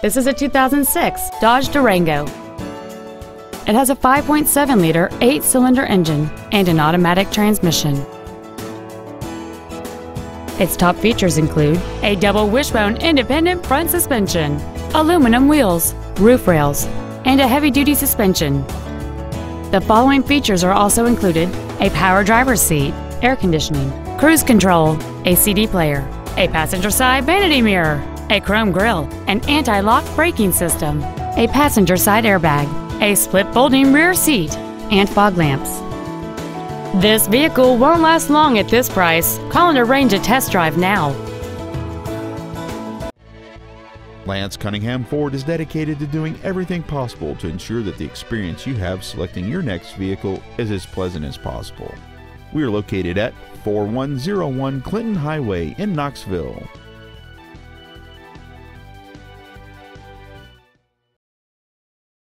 This is a 2006 Dodge Durango. It has a 5.7-liter eight-cylinder engine and an automatic transmission. Its top features include a double wishbone independent front suspension, aluminum wheels, roof rails, and a heavy-duty suspension. The following features are also included a power driver's seat, air conditioning, cruise control, a CD player, a passenger side vanity mirror, a chrome grille, an anti-lock braking system, a passenger side airbag, a split folding rear seat, and fog lamps. This vehicle won't last long at this price. Call and arrange a test drive now. Lance Cunningham Ford is dedicated to doing everything possible to ensure that the experience you have selecting your next vehicle is as pleasant as possible. We are located at 4101 Clinton Highway in Knoxville.